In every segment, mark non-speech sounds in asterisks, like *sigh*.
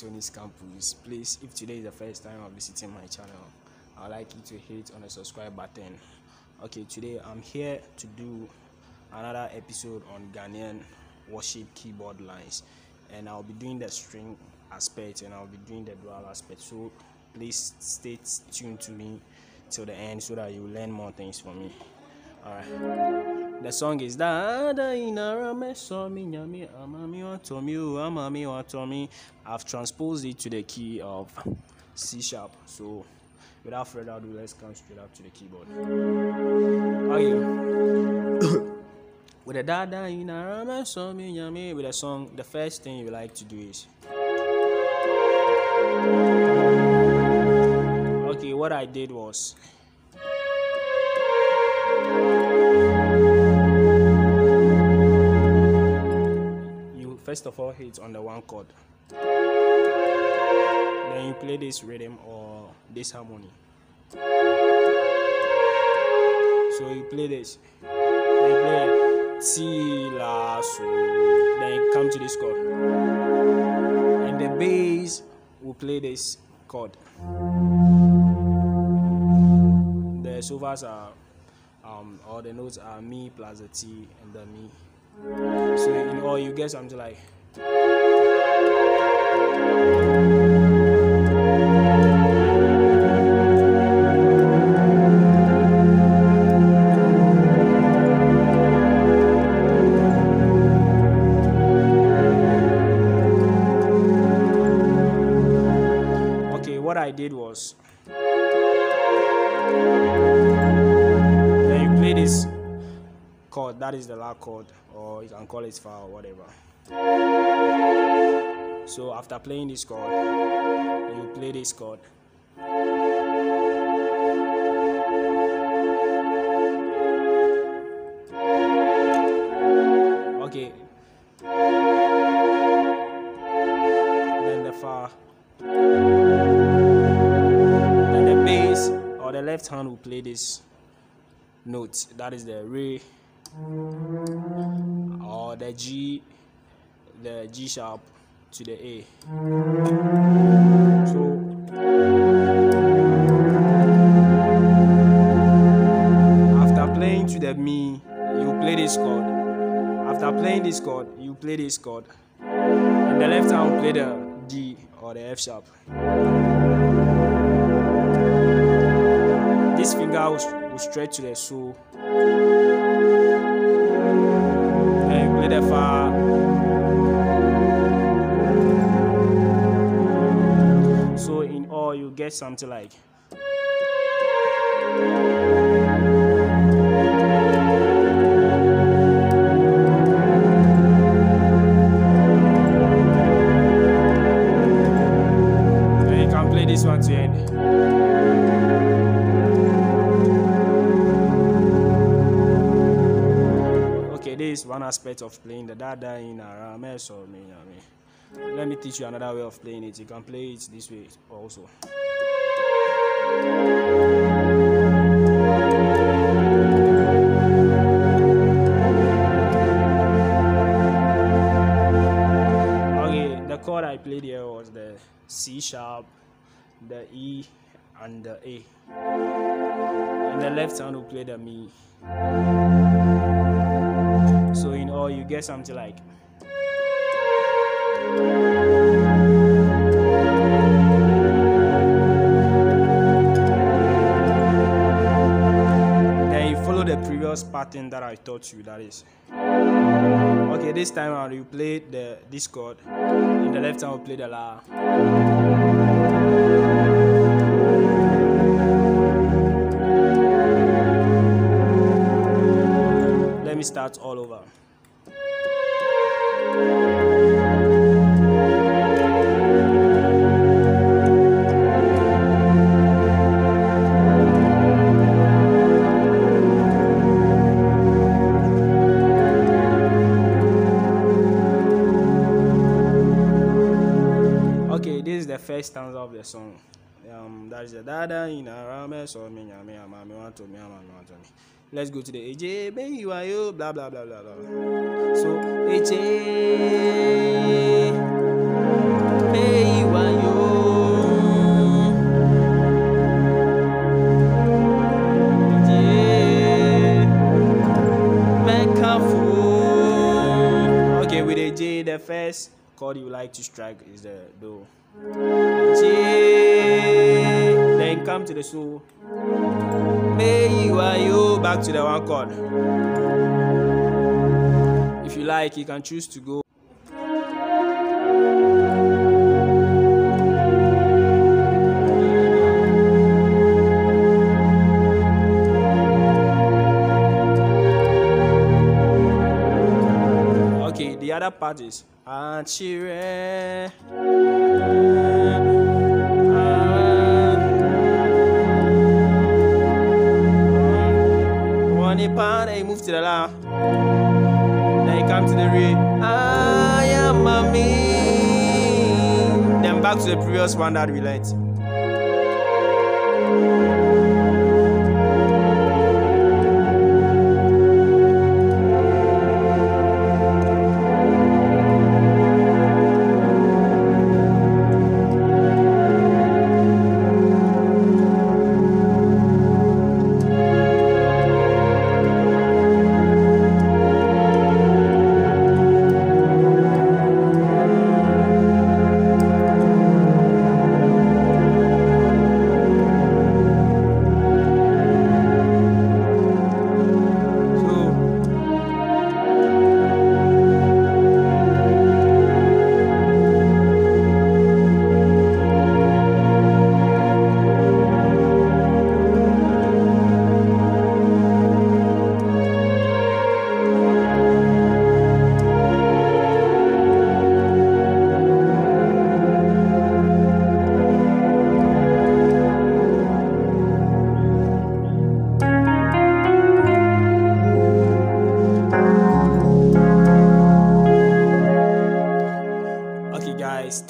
Tonnies Campus. Please, if today is the first time of visiting my channel, I'd like you to hit on the subscribe button. Okay, today I'm here to do another episode on Ghanaian worship keyboard lines, and I'll be doing the string aspect and I'll be doing the dual aspect. So please stay tuned to me till the end so that you learn more things from me. Alright. The song is watomi. I've transposed it to the key of C sharp. So without further ado, let's come straight up to the keyboard. Okay. *coughs* with the Dada inara so mi nyami with the song, the first thing you like to do is Okay, what I did was first of all hit on the one chord. Then you play this rhythm or this harmony. So you play this. Then you play T La So then you come to this chord. And the bass will play this chord. The sovas are um, or the notes are mi plus the T and the mi so in all you you get something like that is the la chord or you can call it fa or whatever. So after playing this chord you play this chord. Okay. Then the fa. Then the bass or the left hand will play this note. That is the re or the G, the G sharp to the A. So after playing to the Mi, you play this chord. After playing this chord, you play this chord. And the left hand play the D or the F sharp. This finger will, will stretch to the So. So in all you get something like one aspect of playing the dada in arame so me let me teach you another way of playing it. You can play it this way also. Okay the chord i played here was the c sharp the e and the a. And the left hand will play the mi all you get something like then you follow the previous pattern that I taught you that is. Okay this time around you play the this chord in the left hand will play the la. Let me start all over rẹ̀ um, that is a dada in arame so mi yan mi ama mi wan to mi ama mi wan to mi let's go to the eje be you are you blah blah blah blah so eje be you are you. Okay, with a the first chord you like to strike is the Do. G. Then come to the so. May you are you back to the one chord. If you like, you can choose to go. Okay, the other part is Achire. One pound, then you move to the la. Then you come to the re. I am mommy. Then back to the previous one that we learned.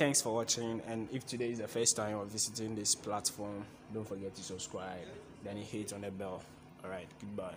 Thanks for watching. And if today is the first time you're visiting this platform, don't forget to subscribe. Then hit on the bell. All right, goodbye.